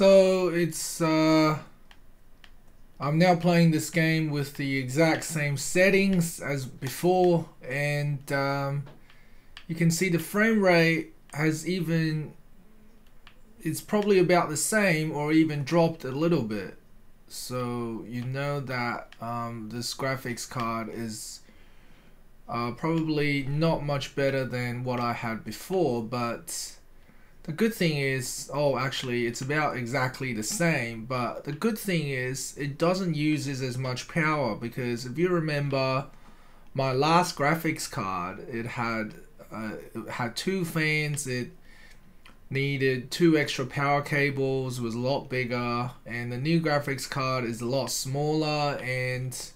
So it's uh, I'm now playing this game with the exact same settings as before and um, you can see the frame rate has even it's probably about the same or even dropped a little bit. So you know that um, this graphics card is uh, probably not much better than what I had before but the good thing is, oh, actually, it's about exactly the same. But the good thing is, it doesn't use as much power because if you remember, my last graphics card, it had uh, it had two fans. It needed two extra power cables. Was a lot bigger, and the new graphics card is a lot smaller and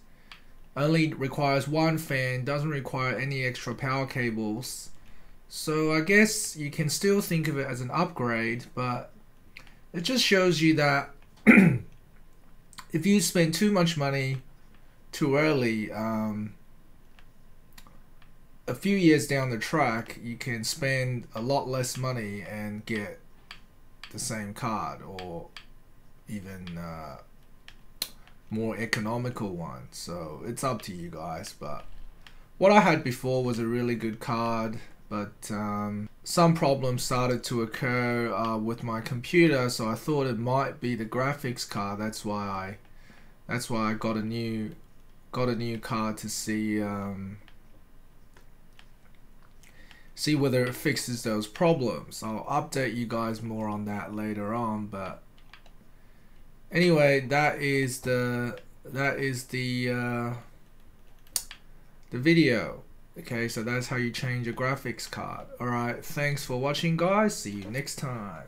only requires one fan. Doesn't require any extra power cables so I guess you can still think of it as an upgrade, but it just shows you that if you spend too much money too early, um, a few years down the track, you can spend a lot less money and get the same card or even uh, more economical one. So it's up to you guys. But what I had before was a really good card but um, some problems started to occur uh, with my computer so I thought it might be the graphics card. That's why I that's why I got a new got a new card to see um, see whether it fixes those problems. I'll update you guys more on that later on but anyway that is the that is the uh, the video Okay, so that's how you change a graphics card. Alright, thanks for watching guys. See you next time.